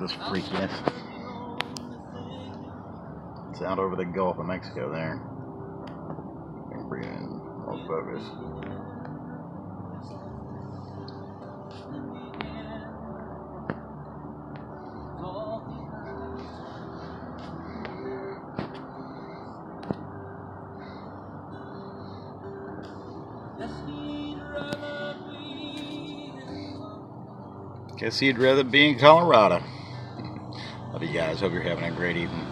this freak freakiness. It's out over the Gulf of Mexico there. Bring it in more focus. Guess he'd rather be in Colorado. Love you guys. Hope you're having a great evening.